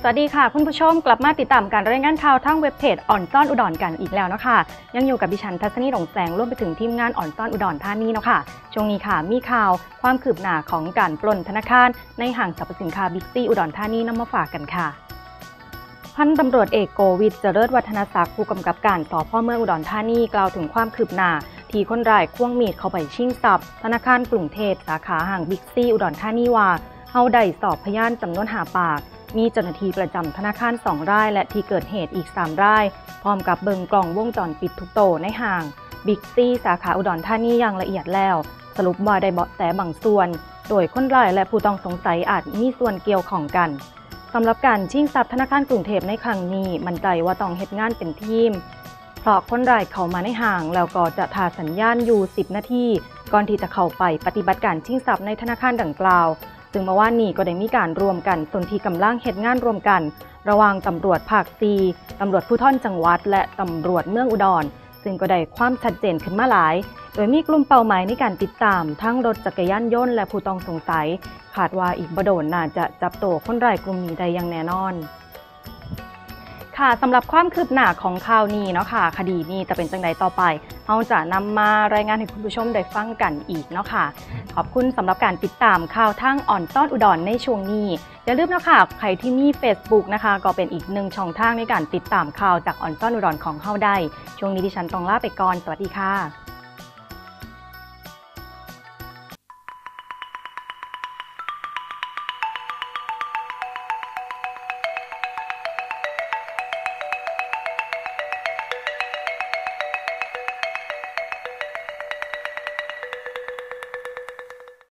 สวัสดีค่ะ คุณผู้ชมกลับมาติดตามการรายงานข่าวทางเว็บเพจอ่อนซ่อนอุดรกันอีกแล้วนะคะยังอยู่กับดิฉันทัศนีหลงแสงร่วมไปถึงทีมงานอ่อนซ่อนอุดรท่านี้เนาะค่ะช่วงนี้ค่ะมีข่าวความคืบหน้าของการปล้นธนาคาร ในห้างสรรพสินค้าบิ๊กซีอุดรธานี้นำมาฝากกันค่ะพันตำรวจเอกโกวิทเจริญวัฒนศักดิ์ผู้กำกับการสพเมืองอุดรธานีกล่าวถึงความคืบหน้าที่คนร้ายควงมีดเข้าไปชิงทรัพย์ธนาคารกรุงเทพสาขาห่างบิ๊กซีอุดรธานีว่าเฮาได้สอบพยานจำนวนหาปาก มีเจ้าหน้าที่ประจำธนาคาร2รายและที่เกิดเหตุอีก 3 ราย พร้อมกับเบิงกล่องวงจรปิดทุกโตในห่างบิ๊กซีสาขาอุดรธานีอย่างละเอียดแล้ว สรุปว่าได้เบาะแสบางส่วน โดยคนร้ายและผู้ต้องสงสัยอาจมีส่วนเกี่ยวข้องกันสำหรับการชิงทรัพย์ธนาคารกรุงเทพในครั้งนี้มั่นใจว่าต้องเฮ็ดงานเป็นทีมเพราะคนร้ายเข้ามาในห่างแล้วก็จะทาสัญญาณอยู่ 10 นาทีก่อนที่จะเข้าไปปฏิบัติการชิงทรัพย์ในธนาคารดังกล่าว ซึ่งเมื่อวานนี้ก็ได้มีการรวมกันสนธิกำลังเหตุงานรวมกัน ระหว่างตำรวจภาค4ตำรวจผู้ท่อนจังหวัด และตำรวจเมืองอุดร ซึ่งก็ได้ความชัดเจนขึ้นมาหลาย โดยมีกลุ่มเป้าหมายในการติดตาม ทั้งรถจักรยานยนต์และผู้ต้องสงสัยคาดว่าอีกบโดนน่าจะจับตัวคนร้ายกลุ่มนี้ได้อย่างแน่นอน ค่ะสำหรับความคืบหน้าของข่าวนี้เนาะค่ะ คดีนี้จะเป็นจังใดต่อไปเราจะนำมารายงานให้คุณผู้ชมได้ฟังกันอีกเนาะค่ะ ขอบคุณสำหรับการติดตามข่าวทั้งอ่อนต้อนอุดรในช่วงนี้ อย่าลืมเนาะค่ะ ใครที่มี Facebook นะคะ ก็เป็นอีกหนึ่งช่องทางในการติดตามข่าวจากอ่อนต้อนอุดรของเฮาได้ ช่วงนี้ดิฉันต้องลาไปก่อน สวัสดีค่ะ